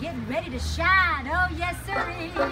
Getting ready to shine, oh yes sir.